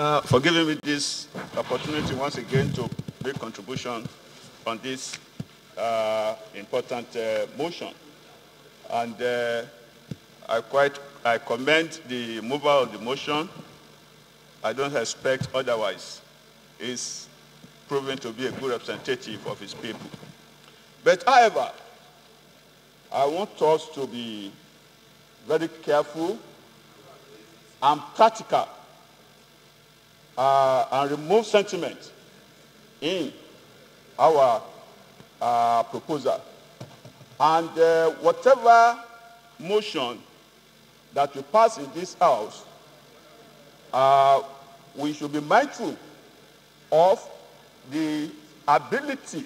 uh, for giving me this opportunity once again to make contribution on this uh, important uh, motion. And uh, I quite I commend the mover of the motion. I don't expect otherwise. He's proven to be a good representative of his people. But however, I want us to be very careful and practical uh, and remove sentiment in our uh, proposal. And uh, whatever motion that we pass in this house, uh, we should be mindful of the ability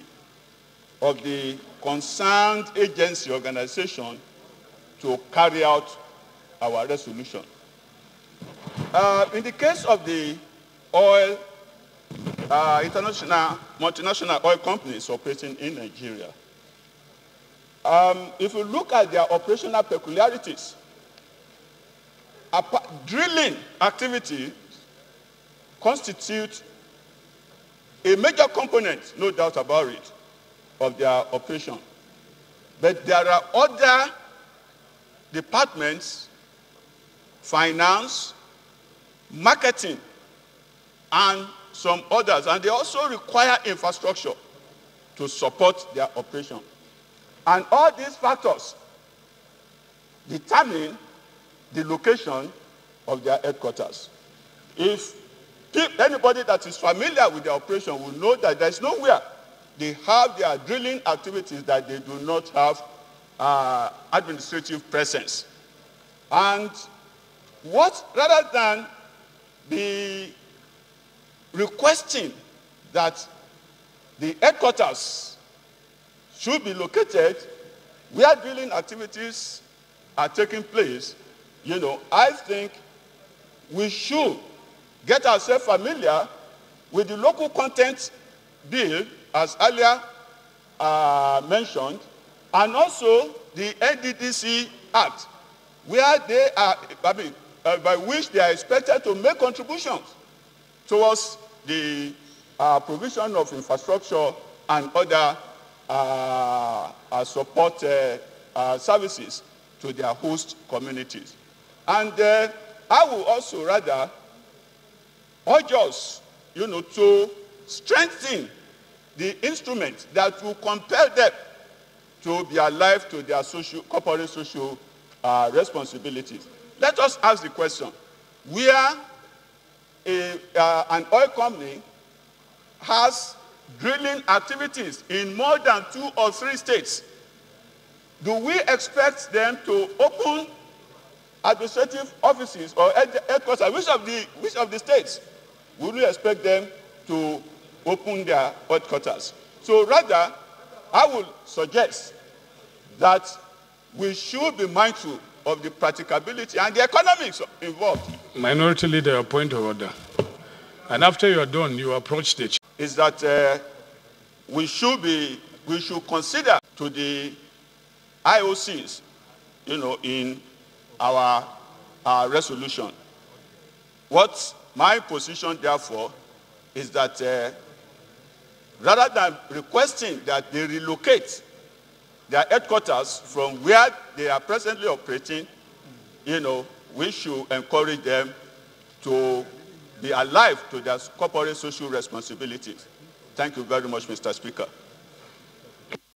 of the concerned agency organization to carry out our resolution. Uh, in the case of the oil, uh, international, multinational oil companies operating in Nigeria, um, if you look at their operational peculiarities, drilling activity constitute a major component, no doubt about it, of their operation. But there are other departments, finance, marketing, and some others, and they also require infrastructure to support their operation. And all these factors determine the location of their headquarters. If anybody that is familiar with the operation will know that there is nowhere they have their drilling activities that they do not have uh, administrative presence. And what, rather than the requesting that the headquarters should be located where drilling activities are taking place, you know, I think we should get ourselves familiar with the local content bill, as earlier uh, mentioned, and also the NDDC Act, where they are, I mean, uh, by which they are expected to make contributions towards the uh, provision of infrastructure and other uh, uh, support uh, uh, services to their host communities. And I will also rather urge us, you know, to strengthen the instrument that will compel them to be alive to their social, corporate social uh, responsibilities. Let us ask the question, where a, uh, an oil company has drilling activities in more than two or three states, do we expect them to open administrative offices or headquarters, which of the, which of the states would we expect them to open their headquarters? So rather, I would suggest that we should be mindful of the practicability and the economics involved. Minority Leader, point of order. And after you are done, you approach the... Chair. Is that uh, we should be, we should consider to the IOCs, you know, in our, our resolution. What my position, therefore, is that uh, rather than requesting that they relocate their headquarters from where they are presently operating, you know, we should encourage them to be alive to their corporate social responsibilities. Thank you very much, Mr. Speaker.